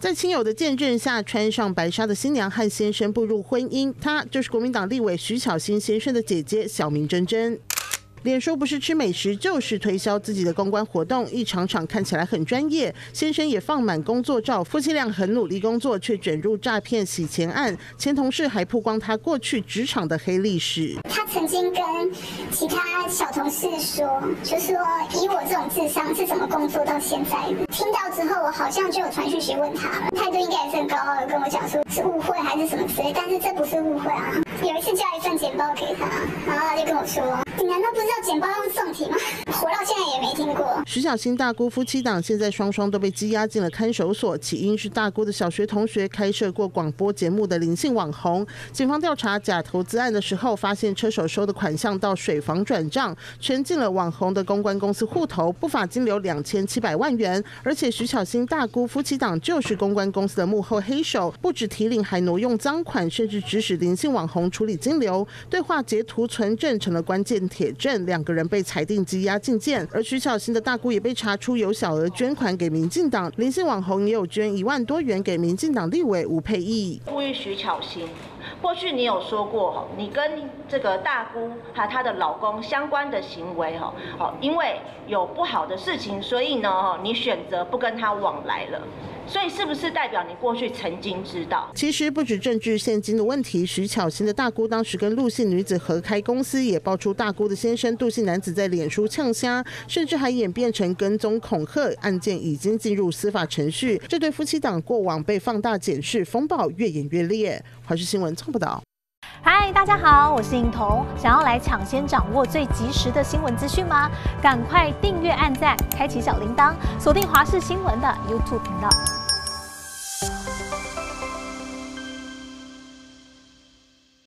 在亲友的见证下，穿上白纱的新娘和先生步入婚姻。她就是国民党立委徐巧芯先生的姐姐小明珍珍。脸书不是吃美食，就是推销自己的公关活动，一场场看起来很专业。先生也放满工作照，夫妻俩很努力工作，却卷入诈骗洗钱案。前同事还曝光他过去职场的黑历史。他曾经跟其他小同事说，就说以我这种智商是怎么工作到现在的。听到之后，我好像就有传讯息问他了，态度应该也是很高傲的，跟我讲说是误会还是什么之类。但是这不是误会啊。有一次交一份简报给他，然后他就跟我说：“难道不知道简报用送题吗？”活到现在也没徐小新大姑夫妻档现在双双都被羁押进了看守所，起因是大姑的小学同学开设过广播节目的灵性网红。警方调查假投资案的时候，发现车手收的款项到水房转账，全进了网红的公关公司户头，不法金流两千七百万元。而且徐小新大姑夫妻档就是公关公司的幕后黑手，不止提领，还挪用赃款，甚至指使灵性网红。处理金流对话截图存证成了关键铁证，两个人被裁定羁押禁见。而徐小新的大姑也被查出有小额捐款给民进党，连线网红也有捐一万多元给民进党立委吴佩义。呼吁徐巧芯，过去你有说过你跟这个大姑和她的老公相关的行为哈，哦，因为有不好的事情，所以呢，你选择不跟他往来了。所以是不是代表你过去曾经知道？其实不止政治现金的问题，徐巧芯的大姑当时跟陆姓女子合开公司，也爆出大姑的先生杜姓男子在脸书呛虾，甚至还演变成跟踪恐吓，案件已经进入司法程序。这对夫妻档过往被放大检视，风暴越演越烈。华视新闻创报道。嗨，大家好，我是颖彤。想要来抢先掌握最及时的新闻资讯吗？赶快订阅、按赞、开启小铃铛，锁定华视新闻的 YouTube 频道。Bye.